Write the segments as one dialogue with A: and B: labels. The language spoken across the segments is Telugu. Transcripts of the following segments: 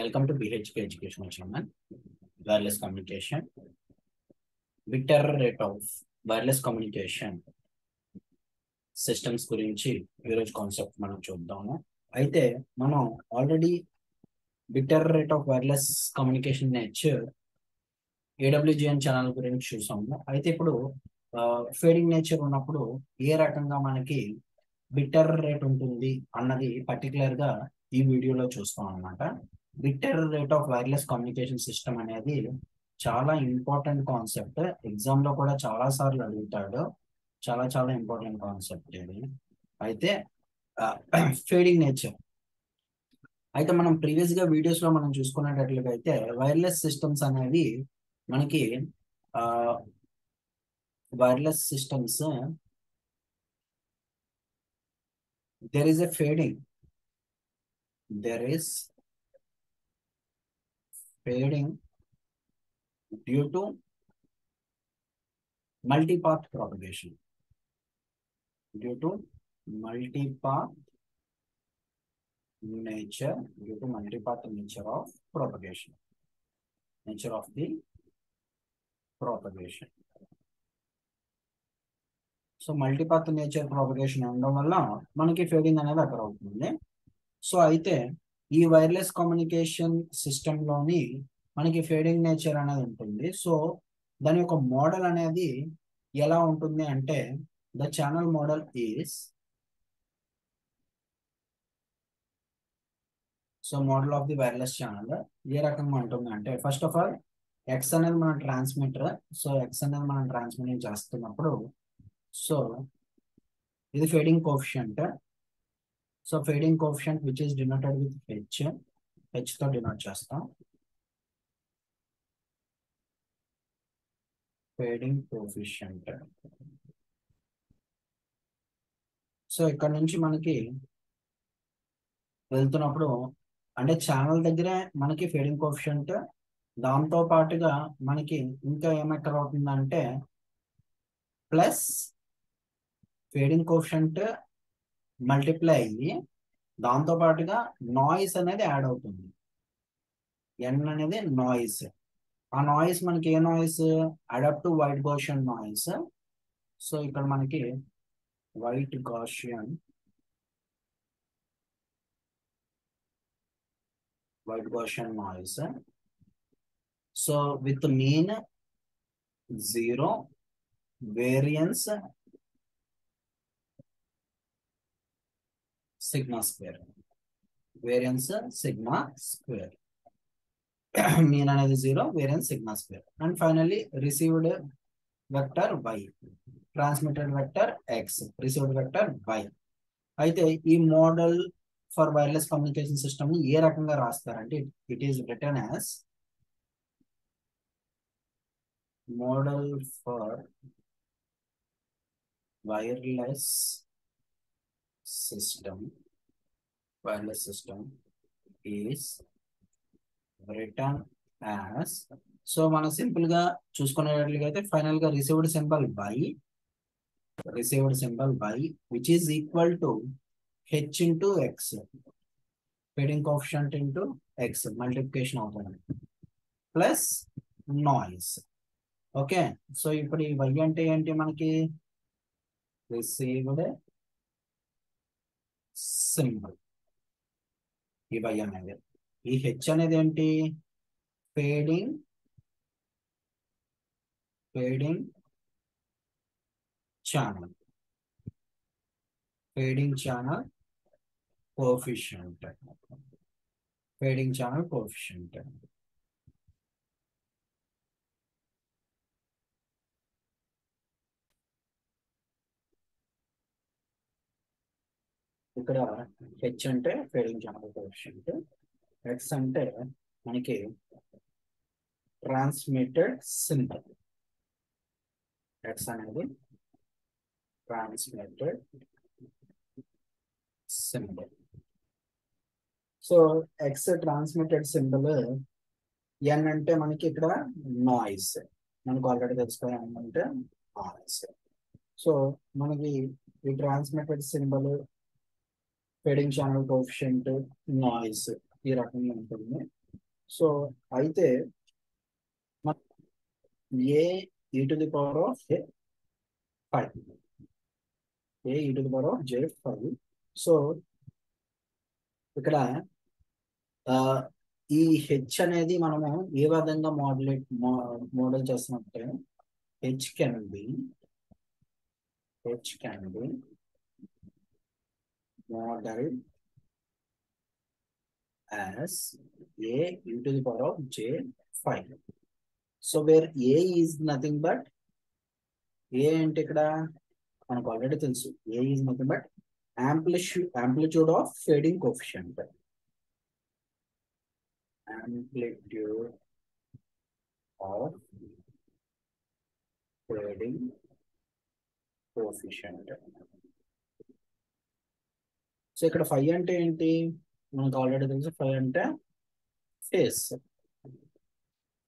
A: Welcome to BHK educational channel wireless communication bit error rate of wireless communication systems గురించి ఈరోజు కాన్సెప్ట్ మనం చూద్దాము అయితే మనం already bit error rate of wireless communication nature AWGN channel గురించి చూసాము అయితే ఇప్పుడు ఫేడింగ్ నేచర్ ఉన్నప్పుడు ఏ రకంగా మనకి బిట్టర్ రేట్ ఉంటుంది అన్నది పర్టికులర్గా ఈ వీడియోలో చూస్తాం అనమాట bit error rate of wireless communication system అనేది చాలా ఇంపార్టెంట్ కాన్సెప్ట్ ఎగ్జామ్ లో కూడా చాలా సార్లు అడుగుతాడు చాలా చాలా ఇంపార్టెంట్ కాన్సెప్ట్ ఇది అయితే ఫేడింగ్ నేచర్ అయితే మనం ప్రీవియస్ గా వీడియోస్ లో మనం చూసుకునేటట్లుగా అయితే వైర్లెస్ సిస్టమ్స్ అనేవి మనకి wireless systems there is a fading there is fading due to multipath propagation. Due to multipath nature, due to multipath nature of propagation. Nature of the propagation. So multipath nature propagation ఉండడం వల్ల మనకి ఫేడింగ్ అనేది అక్కడ అవుతుంది సో అయితే ఈ వైర్లెస్ కమ్యూనికేషన్ సిస్టమ్ లోని మనకి ఫేడింగ్ నేచర్ అనేది ఉంటుంది సో దాని యొక్క మోడల్ అనేది ఎలా ఉంటుంది అంటే the channel model is so model of the wireless channel ఏ రకంగా ఉంటుంది అంటే ఫస్ట్ ఆఫ్ ఆల్ ఎక్స్ అనేది మన ట్రాన్స్మిటర్ సో ఎక్స్ అనేది మనం ట్రాన్స్మిటింగ్ చేస్తున్నప్పుడు సో ఇది fading coefficient so fading coefficient which is denoted with h h తో డినోట్ చేస్తాం ఫీడింగ్ కోఫిషియంట్ సో ఇక్కడ నుంచి మనకి వెళ్తున్నప్పుడు అంటే ఛానల్ దగ్గరే మనకి ఫీడింగ్ కోఫిషియంట్ దాంతో పాటుగా మనకి ఇంకా ఏమెటర్ అవుతుందంటే ప్లస్ ఫీడింగ్ కోఫిషియంట్ మల్టిప్లై అయ్యి దాంతో పాటుగా నాయిస్ అనేది యాడ్ అవుతుంది ఎన్ అనేది నాయిస్ ఆ నాయిస్ మనకి ఏ noise to white Gaussian noise so ఇక్కడ మనకి white Gaussian white Gaussian noise so with mean zero variance sigma square variance sigma square mean అనేది zero variance sigma square and finally received vector y transmitted vector x received vector y అయితే ఈ model for wireless communication system ఏ రకంగా రాస్తారంటే it is written as model for wireless system, wireless system is written as so మనం సింపుల్ గా చూసుకునేట్లయితే ఫైనల్ గా received symbol by received symbol by which is equal to h into x fading coefficient into x multiplication అవుతుంది ప్లస్ నాయిస్ ఓకే సో ఇప్పుడు ఈ వై అంటే ఏంటి మనకి రిసీవ్డ్ సింబల్ ఈ వై అనేది ఈ హెచ్ అనేది ఏంటి fading fading channel fading channel coefficient fading channel coefficient ఇక్కడ హెచ్ అంటే ఫెయిలింగ్ జనరల్ కోఎఫిషియంట్ ఎక్స్ అంటే మనకి ట్రాన్స్మిటెడ్ సింబల్ ఎక్స్ అనేది transmitted symbol so x transmitted symbol n అంటే మనకి ఇక్కడ నాయిస్ మనకు ఆల్రెడీ అంటే నాయిస్ సో మనకి ఈ transmitted symbol fading channel coefficient noise ఈ రకంగా ఉంటుంది
B: సో అయితే a e e e to the power of j phi a e to the power of j phi so ఇక్కడ ఈ హెచ్ అనేది మనము ఏ విధంగా మోడలేట్ model చేస్తున్నట్టే h can be h can be model as a e to the power of j5. So where a is nothing but a అంటే ఇక్కడ మనకు ఆల్రెడీ తెలుసు a is nothing but amplitude amplitude of fading coefficient. Amplitude of fading coefficient. So ఇక్కడ ఫైవ్ అంటే ఏంటి మనకు ఆల్రెడీ తెలుసు ఫైవ్ అంటే phase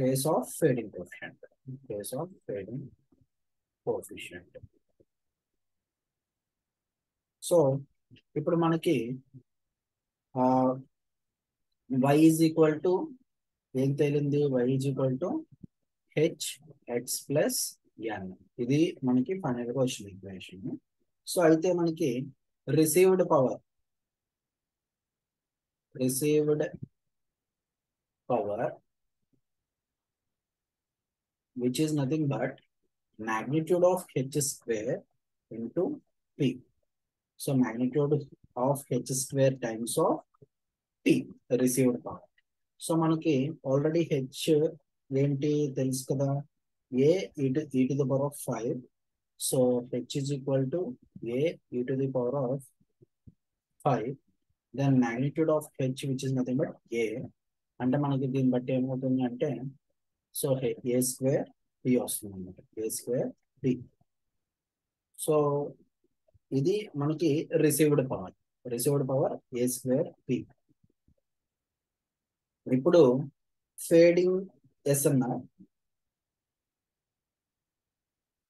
B: phase of fading coefficient phase of fading coefficient so ఇప్పుడు మనకి వై ఈజ్ ఈక్వల్ టు ఏం తేలింది y is equal to h x plus n ఇది మనకి ఫైనల్గా వచ్చిన ఈక్వేషన్ సో అయితే మనకి received power received power which is nothing but magnitude of h square into p. So magnitude of h square times of p received power. So, మనకి ఆల్రెడీ హెచ్ ఏంటి తెలుసు కదా a into e to the power of phi so h is equal to a e to the power of phi దాని magnitude of h which is nothing but a అంటే మనకి దీన్ని బట్టి ఏమవుతుంది అంటే సో ఏ స్క్వేర్ పి వస్తుంది అనమాట ఏ స్క్వేర్ పి సో ఇది మనకి received power received power a square p ఇప్పుడు fading S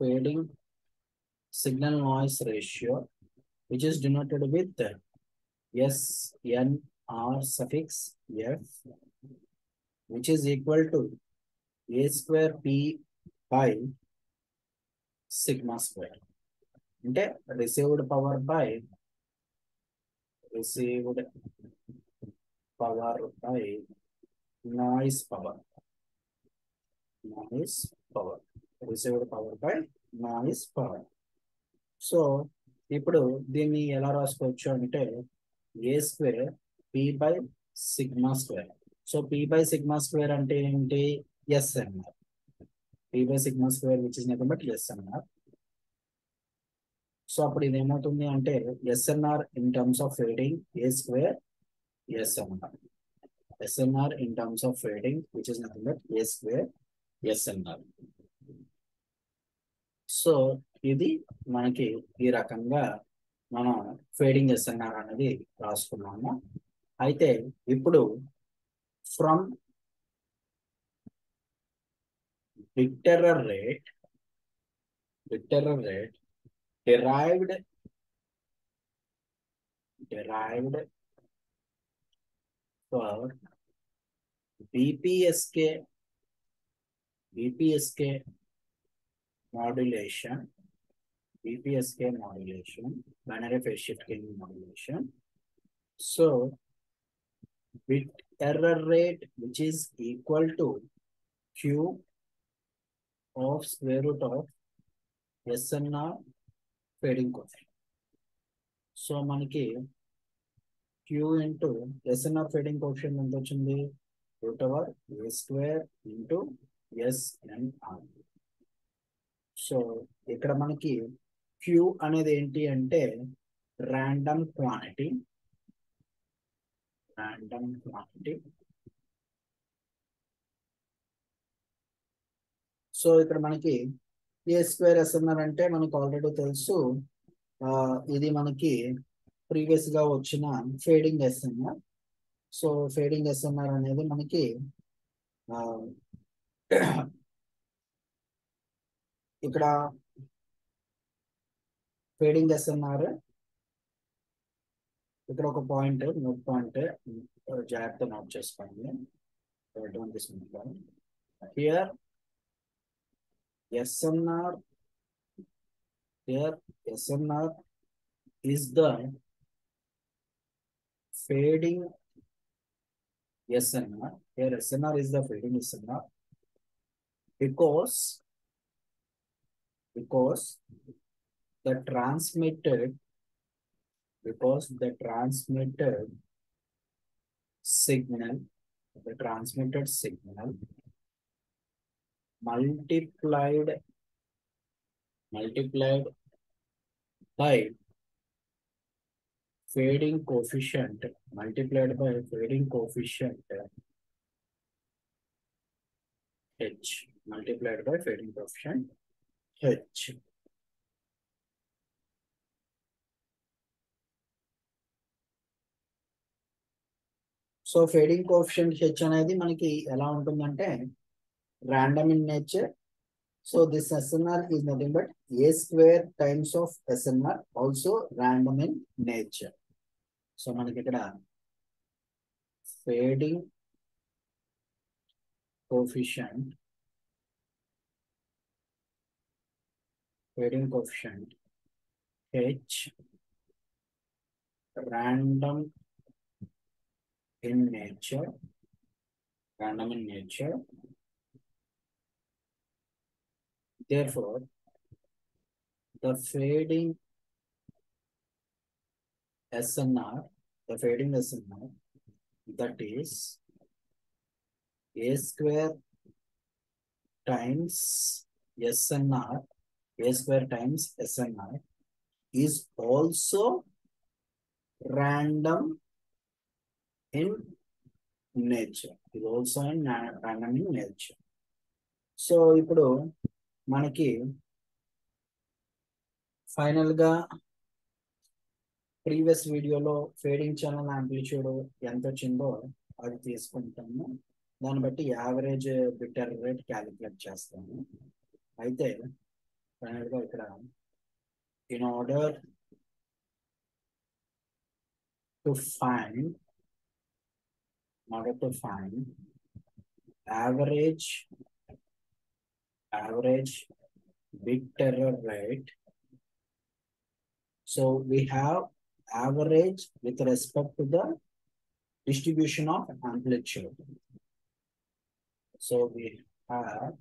B: fading signal noise ratio which is denoted with SNR suffix F which is equal to A square P by sigma square. అంటే received power by received power by noise power noise power received power by noise power so ఇప్పుడు దీన్ని ఎలా రాసుకోవచ్చు అంటే a square p by sigma square so p by sigma square అంటే ఏంటి ఎస్ అన్నారు p by sigma square which is but S అన్నారు సో అప్పుడు ఇది ఏమవుతుంది అంటే SNR in terms of fading a square SNR SNR in terms of fading which is nothing but a square SNR so ఇది మనకి ఈ రకంగా మనం ఫేడింగ్ చేస్తున్నారు అనేది రాసుకున్నాము అయితే ఇప్పుడు from bit error rate bit error rate derived derived for BPSK BPSK modulation BPSK modulation, binary phase shift gain modulation. So bit error rate, which is equal to Q of square root of SNR fading coefficient. So మనకి Q into SNR fading coefficient ఎంత root root A square into SNR. So, so ఇక్కడ మనకి క్యూ అనేది ఏంటి అంటే random quantity random quantity so ఇక్కడ మనకి ఏ స్క్వేర్ ఎస్ఎన్ఆర్ అంటే మనకు ఆల్రెడీ తెలుసు ఇది మనకి ప్రీవియస్ గా వచ్చిన fading SNR so fading SNR అనేది మనకి ఇక్కడ ఫేడింగ్ చేస్తున్నారు ఇక్కడ ఒక పాయింట్ నోట్ పాయింట్ జాగ్రత్త నోట్ చేసుకోండి డోంట్ తీసుకుంటాను here SNR here SNR is the fading SNR here SNR is the fading SNR because because the transmitted because the transmitted signal the transmitted signal multiplied multiplied by fading coefficient multiplied by fading coefficient h multiplied by fading coefficient h so fading coefficient h అనేది మనకి ఎలా ఉంటుందంటే random in nature so this SNR is nothing but a square times of SNR also random in nature so మనకి ఇక్కడ fading coefficient fading coefficient h random in nature, random in nature. Therefore, the fading SNR, the fading SNR, that is A square times SNR, A square times SNR is also random in nature. It also in random in nature. So ఇప్పుడు మనకి ఫైనల్గా ప్రీవియస్ వీడియోలో ఫేడింగ్ ఛానల్ యాంప్లిట్యూడ్ ఎంత వచ్చిందో అది తీసుకుంటాము దాన్ని బట్టి యావరేజ్ బిటర్ రేట్ క్యాలిక్యులేట్ చేస్తాము అయితే ఫైనల్గా ఇక్కడ in order to find in order to find average average bit error rate. So we have average with respect to the distribution of amplitude. So we have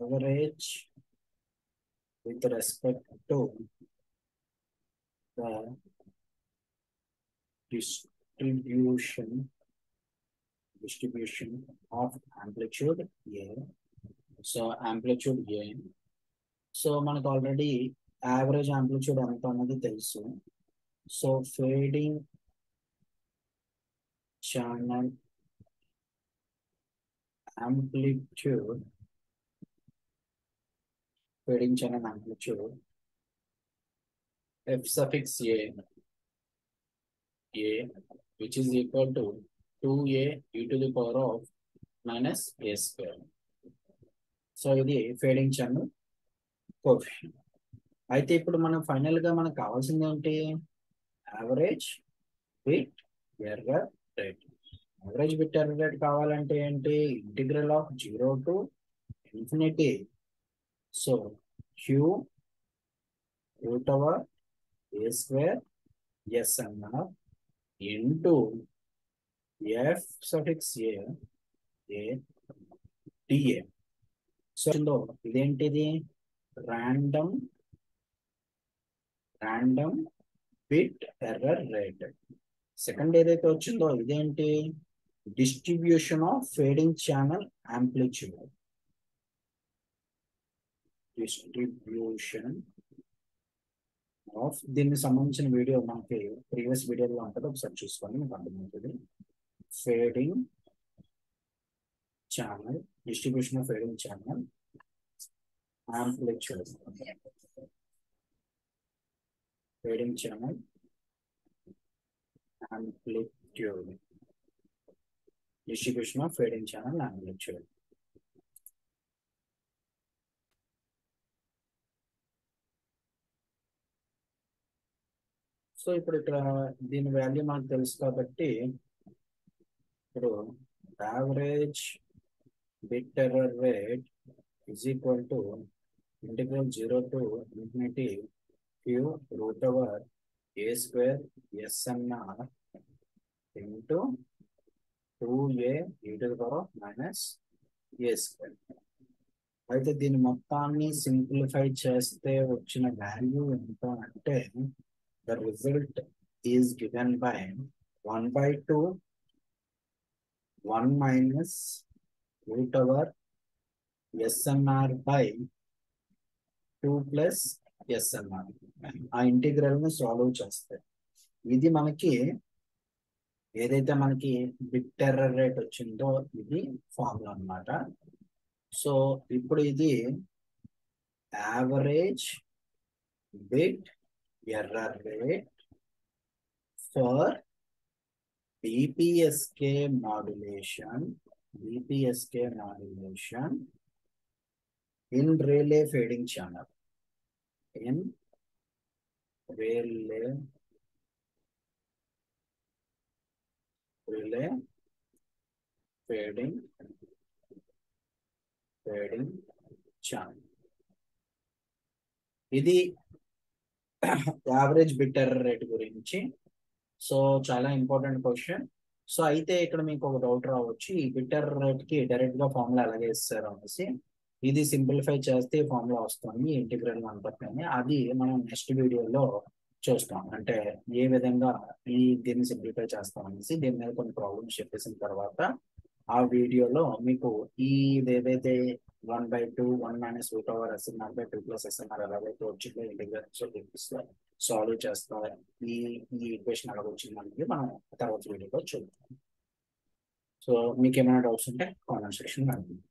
B: average with respect to the distribution distribution of amplitude A. So amplitude A. So మనకు ఆల్రెడీ యావరేజ్ ఆంప్లిట్యూడ్ ఎంత అన్నది తెలుసు so fading channel amplitude fading channel amplitude F suffix A A a which is equal to 2a e to the power of minus A square so ఇది ఫేడింగ్ చన్ను కోఫిషియంట్ అయితే ఇప్పుడు మనం ఫైనల్గా మనకు కావాల్సింది ఏంటి average bit error rate average bit error rate కావాలంటే ఏంటి integral of zero to infinity so Q root over A square S అన్నారు into f suffix a a so ఇదేంటిది random random bit error rate second ఏదైతే వచ్చిందో ఇదేంటి distribution of fading channel amplitude distribution of దీనికి సంబంధించిన వీడియో మనకి ప్రీవియస్ వీడియోలో ఉంటుంది ఒకసారి చూసుకోండి మీకు అర్థమవుతుంది fading channel distribution fading channel amplitude fading channel amplitude distribution of fading channel amplitude so ఇప్పుడు ఇక్కడ దీని వాల్యూ మనకు తెలుసు కాబట్టి ఇప్పుడు average bit error rate is equal to integral zero to infinity Q root over A square SNR into two A e power minus A square అయితే దీని మొత్తాన్ని సింప్లిఫై చేస్తే వచ్చిన వాల్యూ ఎంత అంటే the result is given by 1 by 2, 1 minus root over SMR by 2 plus SNR ఆ ఇంటిగ్రల్ ను సాల్వ్ చేస్తాయి ఇది మనకి ఏదైతే మనకి బిట్ ఎర్రర్ రేట్ వచ్చిందో ఇది ఫార్ములా అనమాట సో ఇప్పుడు ఇది average bit error rate for BPSK modulation in Rayleigh fading channel. In Rayleigh fading channel. This average bit error rate గురించి సో చాలా ఇంపార్టెంట్ క్వశ్చన్ సో అయితే ఇక్కడ మీకు ఒక డౌట్ రావచ్చు ఈ బిట్టర్ రేట్ కి డైరెక్ట్ గా ఫార్ములా ఎలాగే ఇస్తారు అనేసి ఇది సింప్లిఫై చేస్తే ఫార్ములా వస్తుంది ఇంటిగ్రల్ వన్ పక్కనే అది మనం నెక్స్ట్ వీడియోలో చూస్తాం అంటే ఏ విధంగా ఈ దీన్ని సింప్లిఫై చేస్తాం అనేసి దీని మీద కొన్ని ప్రాబ్లమ్స్ చెప్పేసిన తర్వాత ఆ వీడియోలో మీకు ఈ ఏదైతే one by two one minus root over SNR by two plus SNR ఎలా అయితే వచ్చిందో ఇంటిగ్రేషన్ చూపిస్తారు సాల్వ్ చేస్తారు ఈ ఈ ఈక్వేషన్ ఎలా వచ్చింది మనం తర్వాత వీడియోలో చూద్దాం సో మీకు ఏమైనా డౌట్స్ ఉంటే కామెంట్ సెక్షన్ అడుగుతుంది